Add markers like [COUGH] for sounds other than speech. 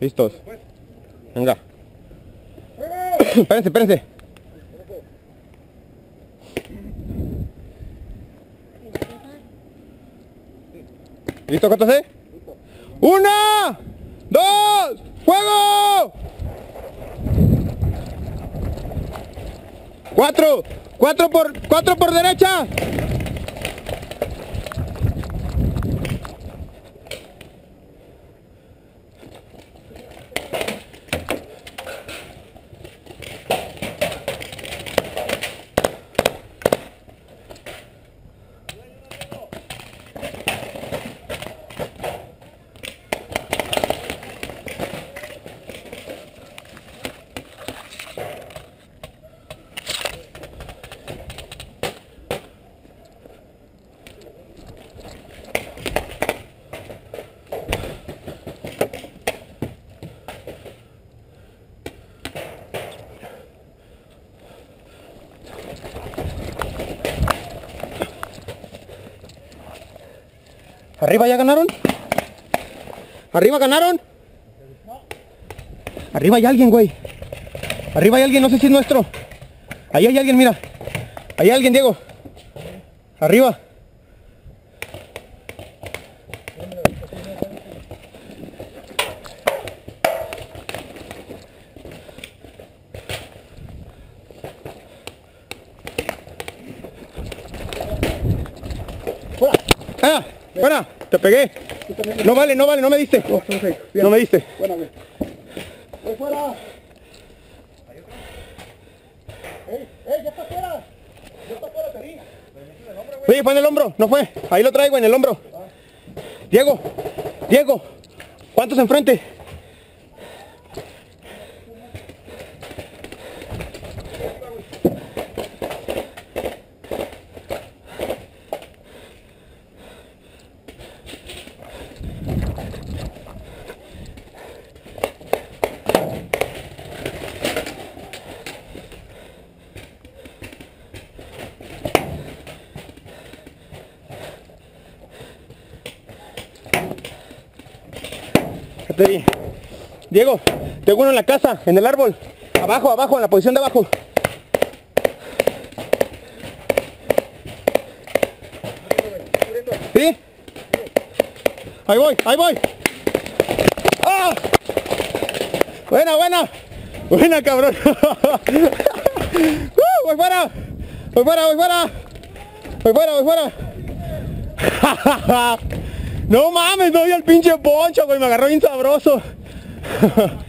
Listos. Venga. [COUGHS] espérense, espérense. ¿Listo, JC? ¡Una! ¡Dos! ¡Fuego! ¡Cuatro! ¡Cuatro por, cuatro por derecha! ¿Arriba ya ganaron? ¿Arriba ganaron? Arriba hay alguien, güey. Arriba hay alguien, no sé si es nuestro. Ahí hay alguien, mira. Ahí hay alguien, Diego. Arriba. ¡Ah! ¡Buena! ¡Te pegué! No vale, no vale, no me diste. No me diste. ¡Voy fuera! ¡Ey, ey, ya está fuera! ¡Ya está fuera, Karim! Oye, fue en el hombro, no fue. Ahí lo traigo en el hombro. Diego, Diego, ¿cuántos enfrente? Diego, tengo uno en la casa, en el árbol. Abajo, abajo, en la posición de abajo. ¿Sí? Ahí voy, ahí voy. ¡Ah! Buena, buena. Buena, cabrón. [LAUGHS] ¡Uh! voy fuera. Voy fuera, voy fuera. Voy fuera, voy fuera. [LAUGHS] No mames, no vi al pinche poncho, güey, me agarró bien sabroso. [LAUGHS]